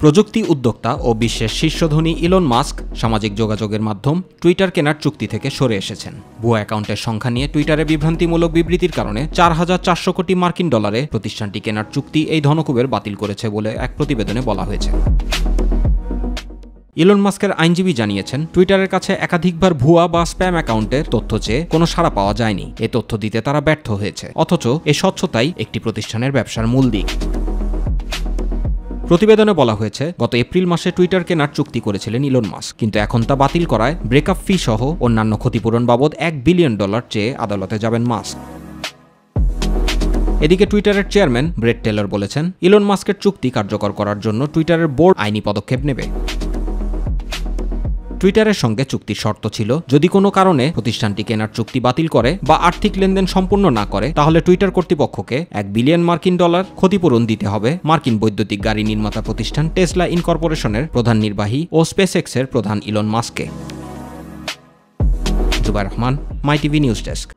প্রযুক্তি উদ্যোক্তা ও বিশ্বের শীর্ষধনী ইলন মাস্ক সামাজিক যোগাযোগের মাধ্যম টুইটার কেনার চুক্তি থেকে সরে এসেছেন। ভুয়া অ্যাকাউন্টের সংখ্যা নিয়ে টুইটারে বিভ্রান্তিমূলক বিবৃতির কারণে চার হাজার চারশো কোটি মার্কিন ডলারে প্রতিষ্ঠানটি কেনার চুক্তি এই ধনকুবের বাতিল করেছে বলে এক প্রতিবেদনে বলা হয়েছে। ইলন মাস্কের আইনজীবী জানিয়েছেন, টুইটারের কাছে একাধিকবার ভুয়া বা স্প্যাম অ্যাকাউন্টের তথ্য চেয়ে কোনো সাড়া পাওয়া যায়নি। এ তথ্য দিতে তারা ব্যর্থ হয়েছে। অথচ এ স্বচ্ছতাই একটি প্রতিষ্ঠানের ব্যবসার মূল দিক। প্রতিবেদনে বলা হয়েছে, গত এপ্রিল মাসে টুইটার কেনার চুক্তি করেছিলেন ইলন মাস্ক, কিন্তু এখন তা বাতিল করায় ব্রেকআপ ফি সহ অন্যান্য ক্ষতিপূরণ বাবদ এক বিলিয়ন ডলার চেয়ে আদালতে যাবেন মাস্ক। এদিকে টুইটারের চেয়ারম্যান ব্রেড টেলর বলেছেন, ইলন মাস্কের চুক্তি কার্যকর করার জন্য টুইটারের বোর্ড আইনি পদক্ষেপ নেবে। টুইটারের সঙ্গে চুক্তির শর্ত ছিল, যদি কোনো কারণে প্রতিষ্ঠানটি কেনার চুক্তি বাতিল করে বা আর্থিক লেনদেন সম্পূর্ণ না করে, তাহলে টুইটার কর্তৃপক্ষকে এক বিলিয়ন মার্কিন ডলার ক্ষতিপূরণ দিতে হবে। মার্কিন বৈদ্যুতিক গাড়ি নির্মাতা প্রতিষ্ঠান টেসলা ইনকর্পোরেশনের প্রধান নির্বাহী ও স্পেস এক্সের প্রধান ইলন মাস্কে Rahman, My TV news desk.